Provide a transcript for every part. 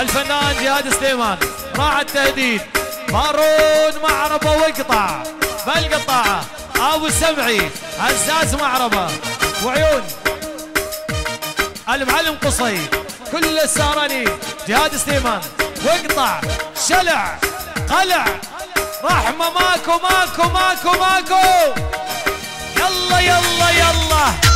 الفنان جهاد سليمان مع التهديد. مارون معربة وقطع بالقطاعه أبو السمعي هزاز معربة. وعيون المعلم قصي. كل السهراني جهاد سليمان. وقطع شلع قلع. رحمة ماكو ماكو ماكو ماكو. يلا يلا يلا.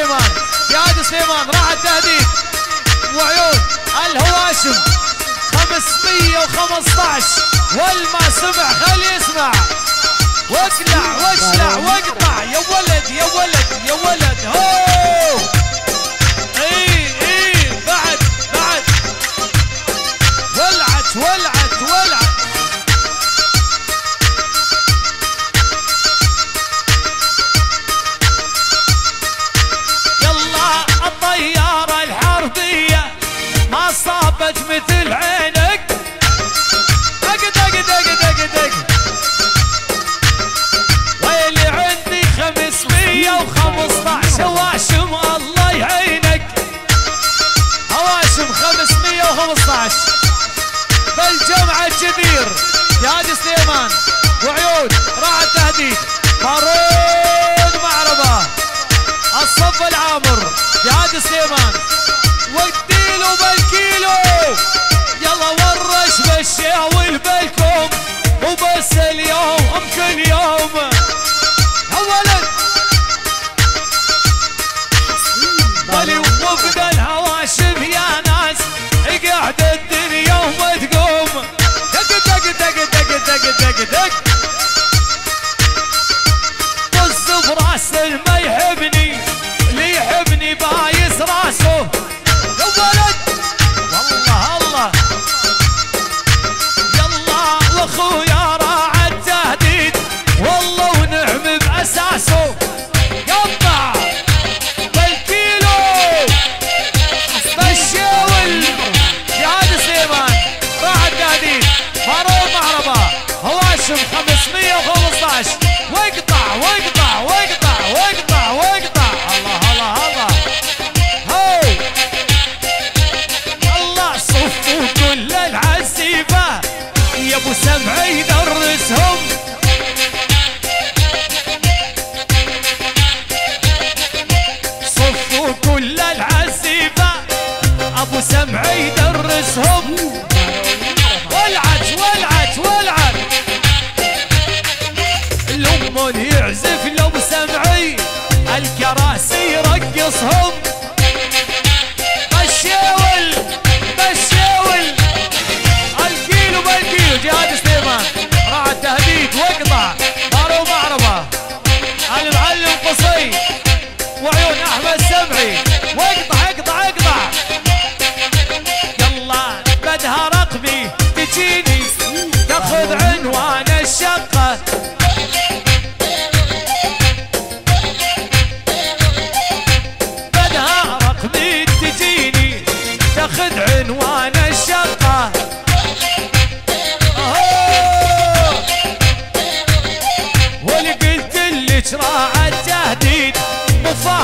سليمان. عادل سليمان راح التهديد. وعيون الهواشم. 515 والما سمع خلي يسمع. واقلع واشلع واقطع. يا ولد يا ولد يا ولد هو كبير. يادي سليمان وعيود راح التهديد. هارون معربة الصف العامر. يادي سليمان والكيلو بالكيلو. يلا ورش بالشاول بالكم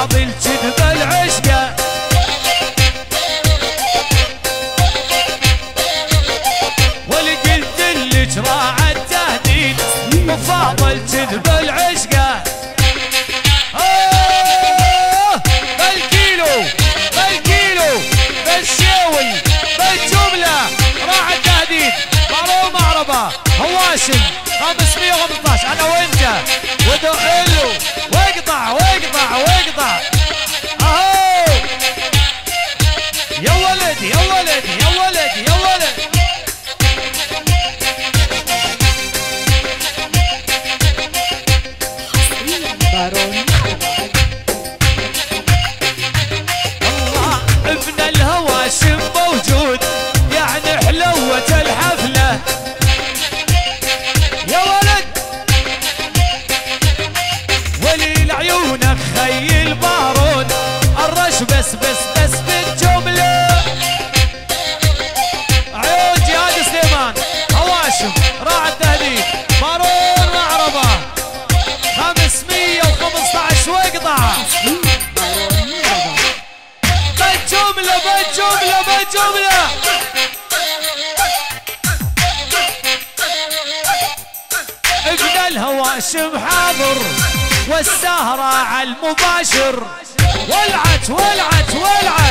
بعض الكذبة العين الجملة ابن حاضر والسهرة على المباشر. ولعت ولعت ولعت.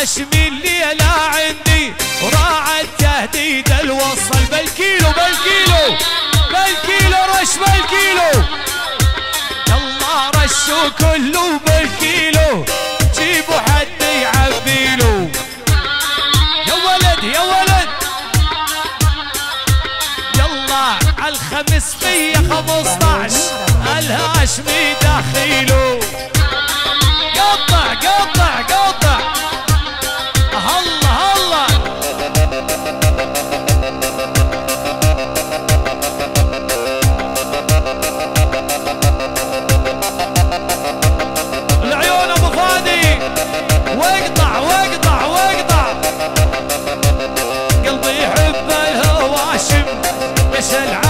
هاشمي الليلة عندي راعى التهديد الوصل. بالكيلو بالكيلو بالكيلو رش بالكيلو. يلا رشوا كله بالكيلو. جيبوا حد يعبيلو. يا ولد يا ولد. يلا على عالخمسمية خمسطعش الهاشمي دخيلو قطع قطع قطع. وسلعه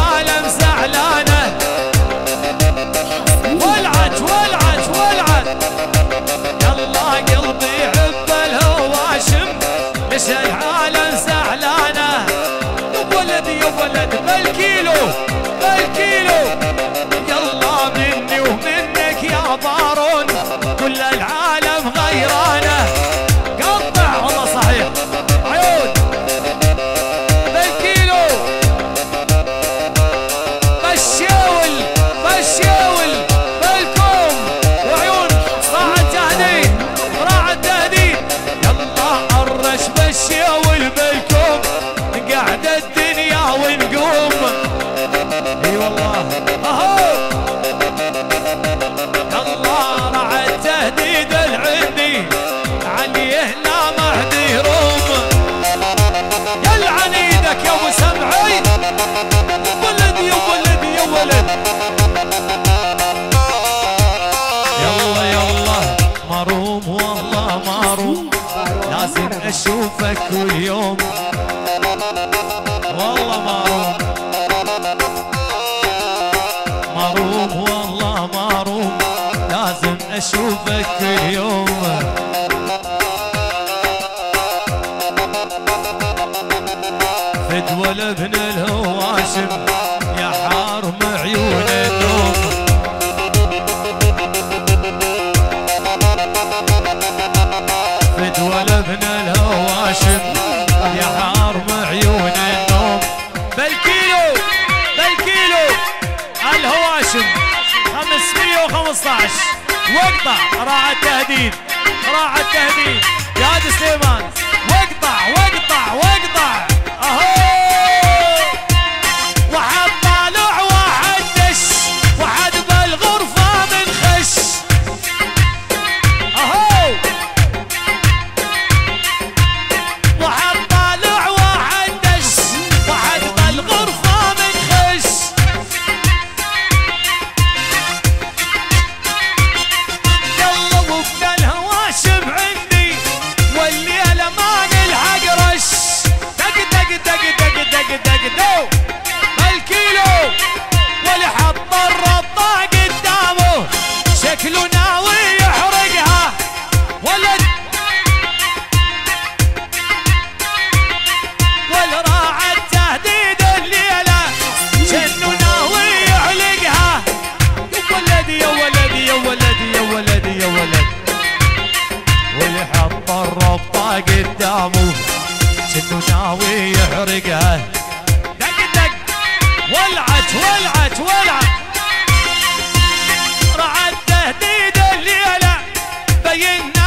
الله ونقوم اي والله اهو الله مع التهديد العندي علي هنا مهدي روم يلعن إيدك يا ابو سمعي ولد. يا ولد يا ولد يلا يلا مروم والله مروم لازم أشوفك كل يوم. والله معروف. لازم أشوفك اليوم. فدوى لابن الهواشم. قدامه كنه ناوي يحرقه دق دق. ولعت ولعت ولعت. رعد تهديد الليلة. بينا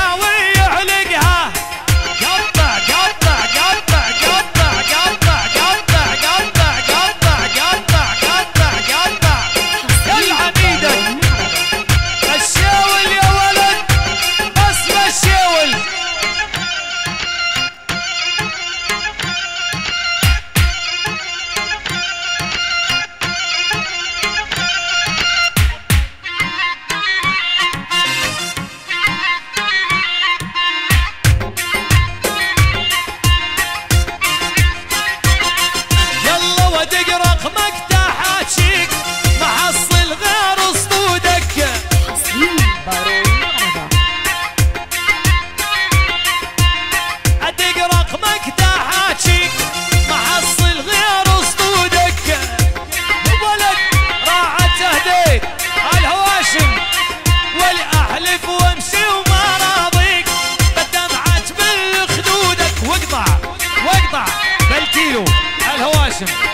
Listen.